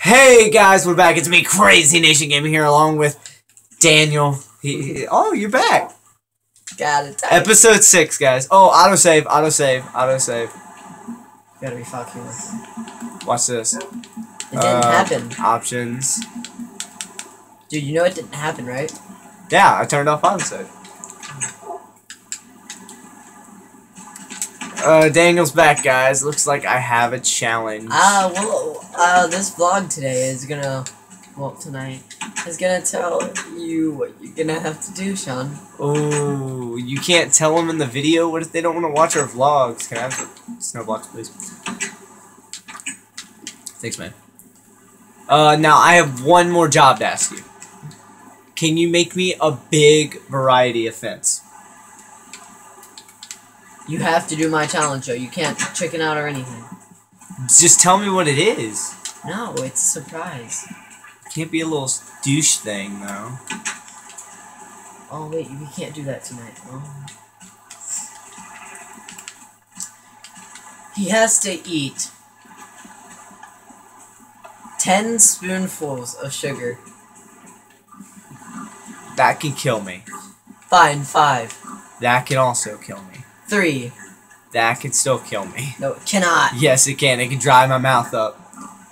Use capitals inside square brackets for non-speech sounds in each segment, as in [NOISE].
Hey guys, we're back. It's me, Crazy Nation Gaming here, along with Daniel. He, he- oh, you're back. Got it. Episode six, guys. Oh, autosave, autosave, autosave. gotta be fucking with. Watch this. It didn't Uh, happen. Options. Dude, you know it didn't happen, right? Yeah, I turned off autosave. Uh, Daniel's back, guys. Looks like I have a challenge. Ah, well, uh, this vlog today is gonna, well, tonight, is gonna tell you what you're gonna have to do, Sean. Oh, you can't tell them in the video. What if they don't want to watch our vlogs? Can I have the snow blocks, please? Thanks, man. Uh, now I have one more job to ask you. Can you make me a big variety of fence? You have to do my challenge, Joe. You can't chicken out or anything. Just tell me what it is. No, it's a surprise. Can't be a little douche thing, though. Oh, wait, we can't do that tonight. Oh. He has to eat 10 spoonfuls of sugar. That can kill me. Fine, 5. That can also kill me. 3. That can still kill me. No, it cannot. Yes, it can. It can dry my mouth up.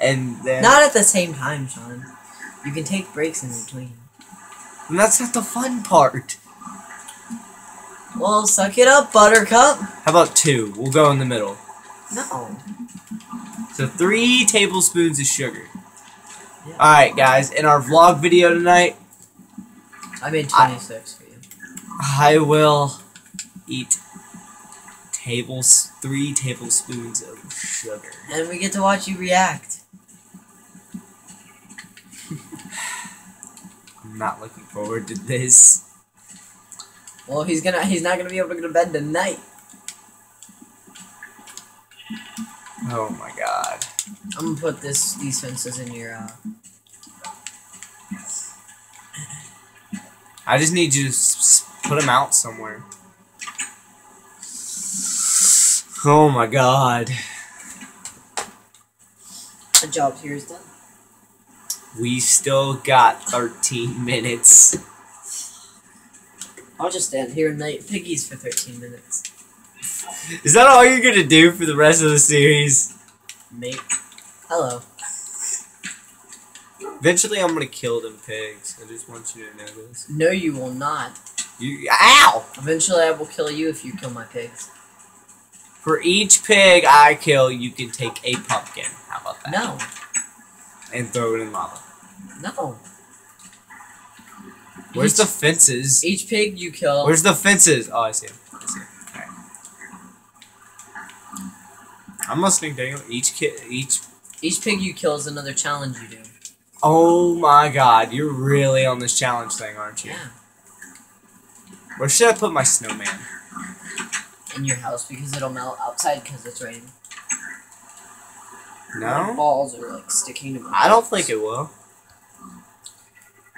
And then... Not at the same time, Sean. You can take breaks in between. And that's not the fun part. Well, suck it up, Buttercup. How about two? We'll go in the middle. No. So three tablespoons of sugar. Yeah. Alright guys, in our vlog video tonight, I made 26 for you. I will eat tables three tablespoons of sugar. And we get to watch you react. I'm not looking forward to this. Well, he's gonna he's not gonna be able to go to bed tonight. Oh my god. I'm gonna put this these fences in your uh I just need you to put them out somewhere. Oh my god. the job here is done. We still got 13 minutes. I'll just stand here and eat piggies for 13 minutes. Is that all you're gonna do for the rest of the series? Mate. Hello. Eventually, I'm gonna kill them pigs. I just want you to know this. No, you will not. You, ow! Eventually, I will kill you if you kill my pigs. For each pig I kill, you can take a pumpkin. How about that? No. And throw it in lava. No. Where's each, the fences? each pig you kill? Where's the fences? Oh, I see 'em. I see. Alright. I'm listening, Daniel. Each kid, each. Each pig you kill is another challenge you do. Oh my God! You're really on this challenge thing, aren't you? Yeah. Where should I put my snowman? In your house because it'll melt outside because it's raining. No, balls are like sticking to my. I don't think it will.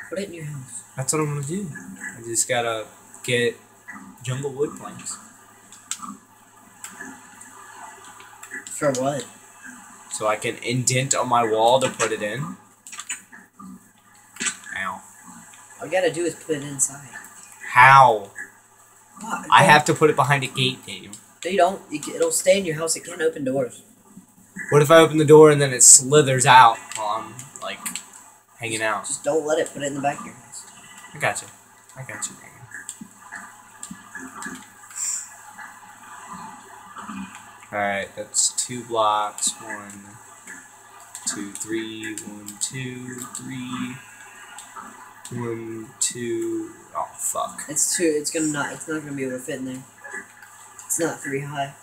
Put it in your house. That's what I'm gonna do. I just gotta get jungle wood planks. For what? So I can indent on my wall to put it in. Ow. All you gotta do is put it inside. How? I have to put it behind a gate, Daniel. No, you don't. It'll stay in your house. It can't open doors. What if I open the door and then it slithers out while I'm, like, hanging out? Just don't let it. Put it in the back of your house. I got you. I got you, Daniel. Alright, that's two blocks. One, two, three, one, two, three. One, two. Oh, fuck. It's too. It's gonna not. It's not gonna be able to fit in there. It's not three high.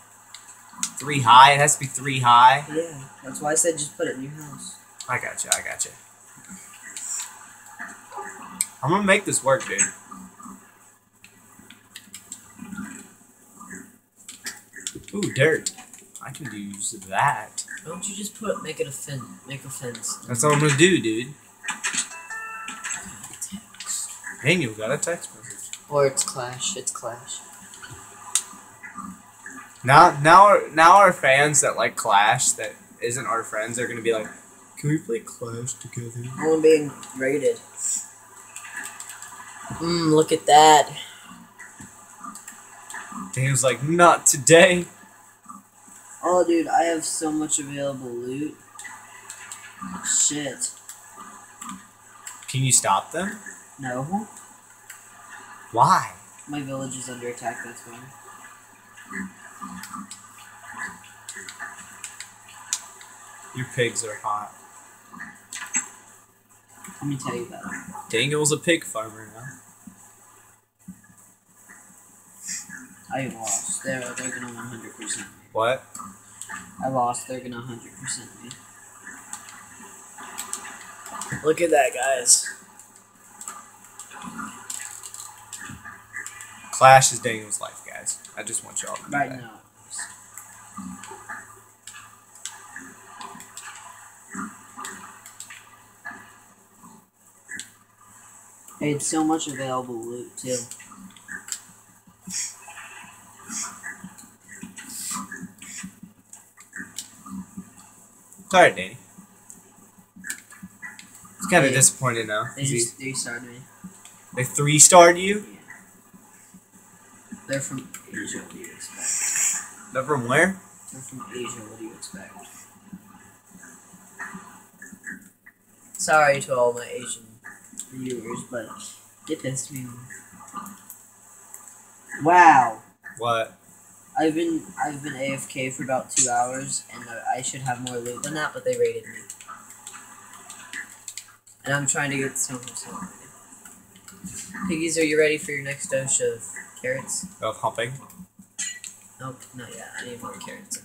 Three high? It has to be three high? Yeah, that's why I said just put it in your house. I got you. I got you. I'm gonna make this work, dude. Ooh, dirt. I can use that. Why don't you just put make it a fence? Make a fence. That's what I'm gonna do, dude. Daniel got a text message. Or it's Clash. It's Clash. Now, now, our, now our fans that like Clash that isn't our friends are gonna be like, Can we play Clash together? I'm being rated. Mmm, look at that. Daniel's like, not today. Oh, dude, I have so much available loot. Shit. Can you stop them? No. Why? My village is under attack, that's why. Your pigs are hot. Let me tell you that. Daniel's a pig farmer now. I lost. They're, they're gonna 100% me. What? I lost. They're gonna 100% me. Look at that, guys. Clash is Daniel's life, guys. I just want y'all to know Right that. now. Hey, it's so much available loot too. Sorry, Danny. It's kind of Yeah. disappointed now. They just they started me. They three starred you? They're from Asia. What do you expect? They're from where? They're from Asia. What do you expect? Sorry to all my Asian viewers, but get this man. Wow. What? I've been I've been AFK for about two hours, and uh, I should have more loot than that, but they raided me. And I'm trying to get so much loot. Piggies, are you ready for your next dose of carrots? Of humping. Nope, not yet. I need more carrots.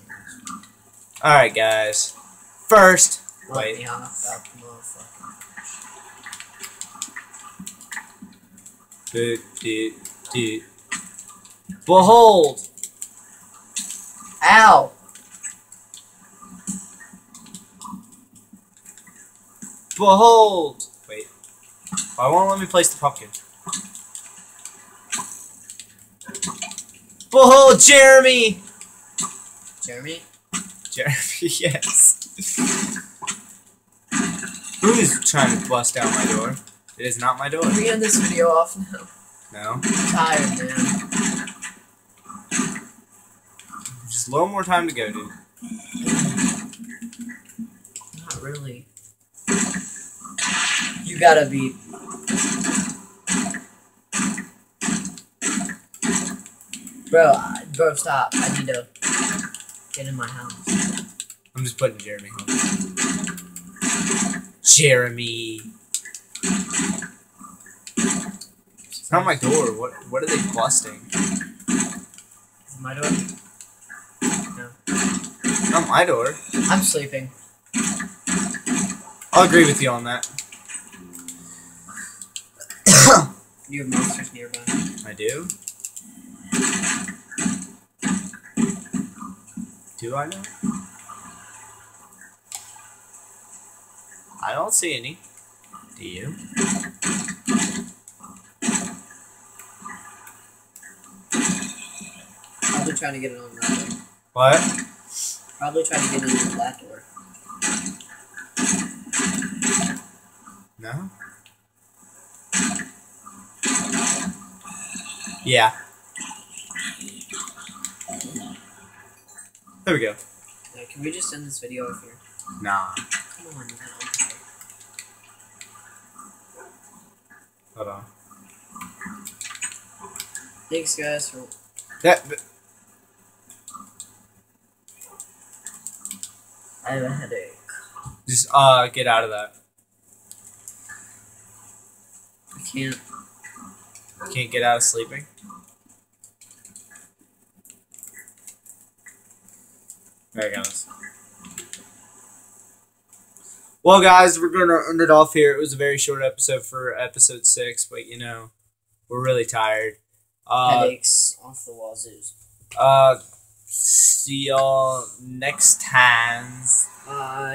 Alright, guys. First, Let Wait. me out the motherfucking. do, do, do. Behold! Ow! Behold! Wait. Why won't let me place the pumpkin? Behold, Jeremy! Jeremy? Jeremy, [LAUGHS] yes. Who is trying to bust down my door? It is not my door. Can we end this video off now? No. I'm tired, man. Just a little more time to go, dude. Not really. You gotta be. Bro, I- bro, stop. I need to get in my house. I'm just putting Jeremy home. Jeremy. It's not my door. What what are they busting? Is it my door? No. Not my door. I'm sleeping. I'll agree with you on that. [COUGHS] You have monsters nearby. I do. Do I know? I don't see any. Do you? Probably trying to get it on that door. What? Probably trying to get it on that door. No? Yeah. There we go. Yeah, can we just end this video off here? Nah. Come on, man. I'm tired. Hold on. Thanks, guys, for That. th- I have a headache. Just uh, get out of that. I can't. Can't get out of sleeping. There it goes. Well, guys, we're gonna end it off here. It was a very short episode for episode six, but you know, we're really tired. Uh, Headaches off the wazoos. uh, see y'all next time. Bye.